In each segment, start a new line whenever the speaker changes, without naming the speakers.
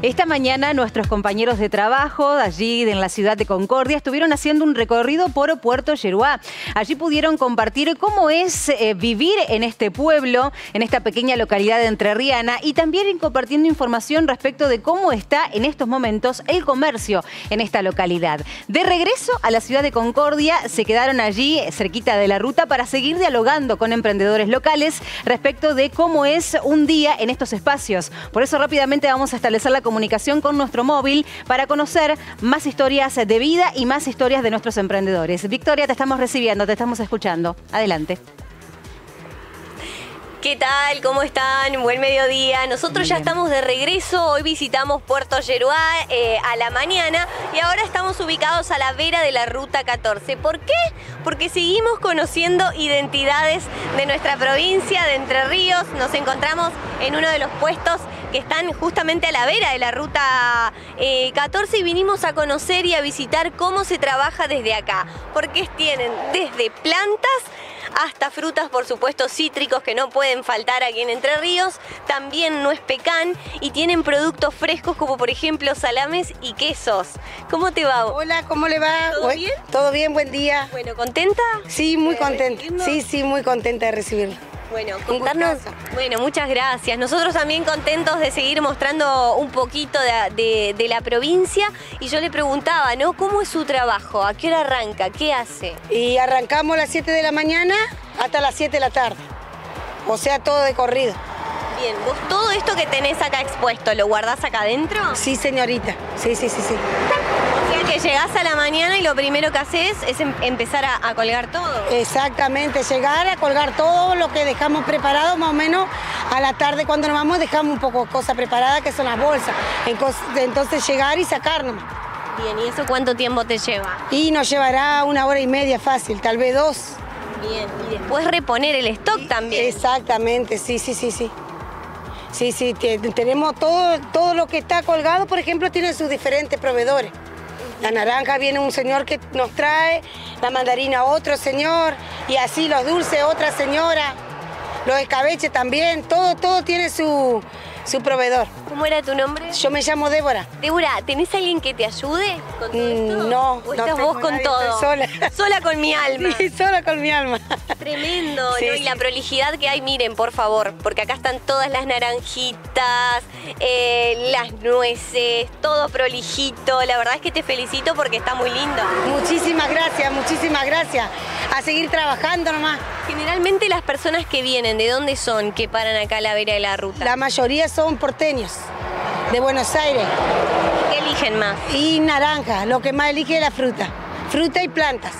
Esta mañana nuestros compañeros de trabajo allí en la ciudad de Concordia estuvieron haciendo un recorrido por Puerto Yeruá. Allí pudieron compartir cómo es eh, vivir en este pueblo, en esta pequeña localidad de entrerriana y también compartiendo información respecto de cómo está en estos momentos el comercio en esta localidad. De regreso a la ciudad de Concordia se quedaron allí cerquita de la ruta para seguir dialogando con emprendedores locales respecto de cómo es un día en estos espacios. Por eso rápidamente vamos a establecer la comunicación con nuestro móvil para conocer más historias de vida y más historias de nuestros emprendedores. Victoria, te estamos recibiendo, te estamos escuchando. Adelante.
¿Qué tal? ¿Cómo están? Buen mediodía. Nosotros ya estamos de regreso. Hoy visitamos Puerto Yeruá eh, a la mañana y ahora estamos ubicados a la vera de la Ruta 14. ¿Por qué? Porque seguimos conociendo identidades de nuestra provincia, de Entre Ríos. Nos encontramos en uno de los puestos que están justamente a la vera de la ruta 14 eh, y vinimos a conocer y a visitar cómo se trabaja desde acá, porque tienen desde plantas hasta frutas, por supuesto, cítricos que no pueden faltar aquí en Entre Ríos, también no es pecan y tienen productos frescos como por ejemplo salames y quesos. ¿Cómo te va?
Hola, ¿cómo le va?
¿Todo bien?
Todo bien, buen día.
Bueno, ¿contenta?
Sí, muy contenta. Sí, sí, muy contenta de recibirlo.
Bueno, contarnos. Bueno, muchas gracias. Nosotros también contentos de seguir mostrando un poquito de, la provincia. Y yo le preguntaba, ¿no? ¿Cómo es su trabajo? ¿A qué hora arranca? ¿Qué hace?
Y arrancamos a las 7 de la mañana hasta las 7 de la tarde. O sea, todo de corrido.
Bien, ¿vos todo esto que tenés acá expuesto, lo guardás acá adentro?
Sí, señorita. Sí, sí, sí, sí
que llegás a la mañana y lo primero que haces es em, empezar a, colgar todo.
Exactamente, llegar a colgar todo lo que dejamos preparado, más o menos a la tarde cuando nos vamos dejamos un poco cosas preparadas que son las bolsas. Entonces llegar y sacarnos.
Bien, ¿y eso cuánto tiempo te lleva?
Y nos llevará una hora y media fácil, tal vez dos.
Bien, y después reponer el stock también.
Exactamente, sí, sí, sí, sí. Sí, sí, tenemos todo, todo lo que está colgado, por ejemplo, tiene sus diferentes proveedores. La naranja viene un señor que nos trae, la mandarina otro señor, y así los dulces otra señora, los escabeches también, todo, todo tiene su, su proveedor.
¿Cómo era tu nombre?
Yo me llamo Débora.
Débora, ¿tenés alguien que te ayude con todo
mm, esto? No,
¿O estás vos con todo?
Sola.
Sola con mi alma.
Sí, sola con mi alma.
Tremendo, ¿no? Y la prolijidad que hay, miren, por favor, porque acá están todas las naranjitas, eh, las nueces, todo prolijito. La verdad es que te felicito porque está muy lindo.
Muchísimas gracias, muchísimas gracias. A seguir trabajando nomás.
Generalmente las personas que vienen, ¿de dónde son que paran acá a la vera de la ruta?
La mayoría son porteños, de Buenos Aires.
¿Qué eligen más?
Y naranja, lo que más elige es la fruta. Fruta y plantas,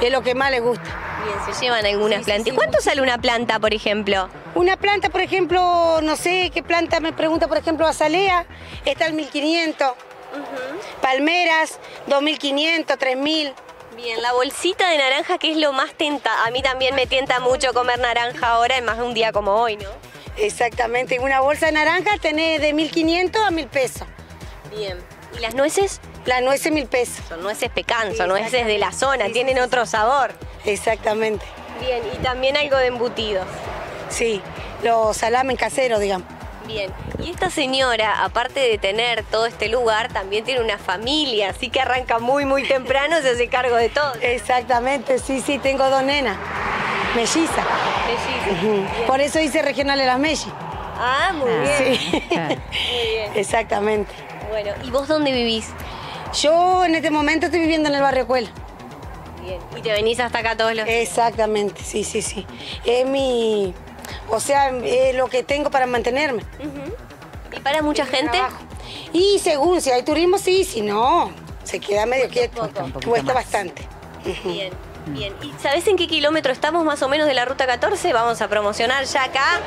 es lo que más les gusta.
Bien, se llevan algunas plantas. ¿Y cuánto sale una planta, por ejemplo?
Una planta, por ejemplo, no sé qué planta me pregunta, por ejemplo, azalea, está al 1500. Palmeras, 2500, 3000.
Bien, la bolsita de naranja, que es lo más tenta. A mí también me tienta mucho comer naranja ahora, en más de un día como hoy, ¿no?
Exactamente, una bolsa de naranja tenés de 1.500 a 1.000 pesos.
Bien. ¿Y las nueces?
Las nueces 1.000 pesos.
Son nueces pecan, son nueces de la zona, tienen otro sabor.
Exactamente.
Bien, y también algo de embutidos.
Sí, los salames caseros, digamos.
Bien, y esta señora, aparte de tener todo este lugar, también tiene una familia, así que arranca muy, muy temprano, se hace cargo de todo.
Exactamente, sí, sí, tengo dos nenas, melliza. Melliza. Por eso hice regional de las mellis.
Ah, muy bien. Sí.
muy bien. Exactamente.
Bueno, ¿y vos dónde vivís?
Yo en este momento estoy viviendo en el barrio Cuela.
Bien, ¿y te venís hasta acá todos los días?
Exactamente, sí, sí, sí. Es mi o sea, es lo que tengo para mantenerme.
¿Y para mucha gente?
Y según, si hay turismo, sí, si no, se queda medio quieto. Cuesta bastante.
Bien. Bien, ¿y sabes en qué kilómetro estamos más o menos de la ruta 14? Vamos a promocionar ya acá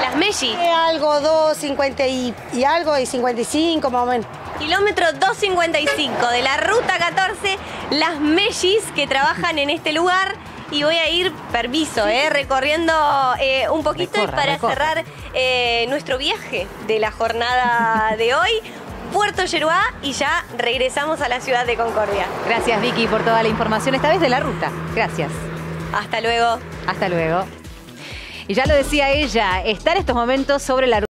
las Meshi.
Algo, 2.50 y, algo, y 55 más o menos.
Kilómetro 255 de la ruta 14, las Meshis que trabajan en este lugar y voy a ir, permiso, eh, recorriendo eh, un poquito para cerrar eh, nuestro viaje de la jornada de hoy. Puerto Yeruá y ya regresamos a la ciudad de Concordia.
Gracias Vicky por toda la información, esta vez de la ruta. Gracias.
Hasta luego.
Hasta luego. Y ya lo decía ella, estar estos momentos sobre la ruta.